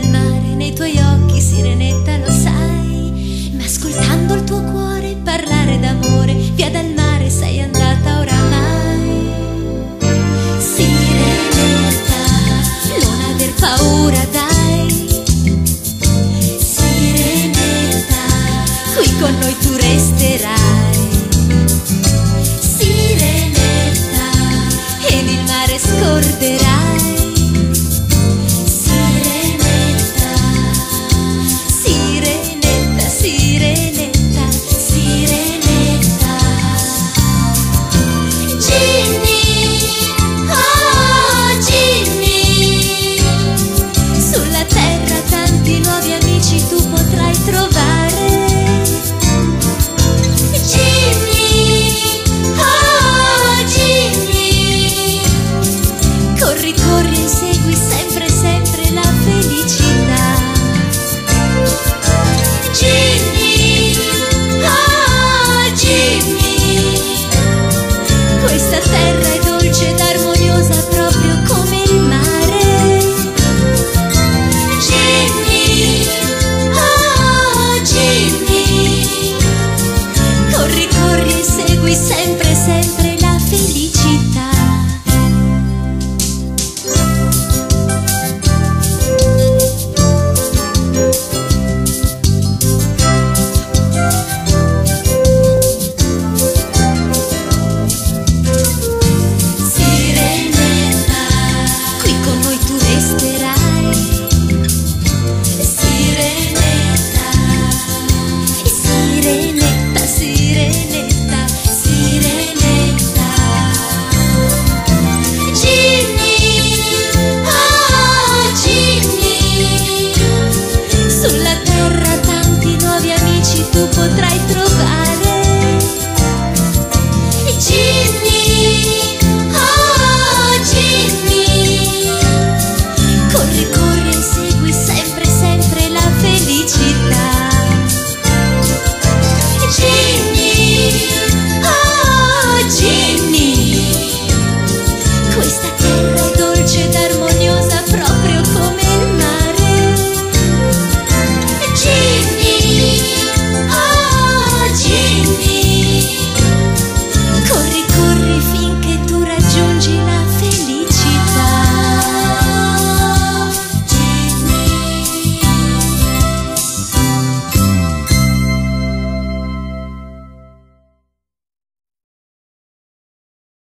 del mare nei tuoi occhi, sirenetta, lo sai. Ma ascoltando il tuo cuore parlare d'amore, via dal mare sei andata oramai. Sirenetta, non aver paura, dai. Sirenetta, qui con noi tu resterai. Sirenetta, ed il mare scorderai. wasted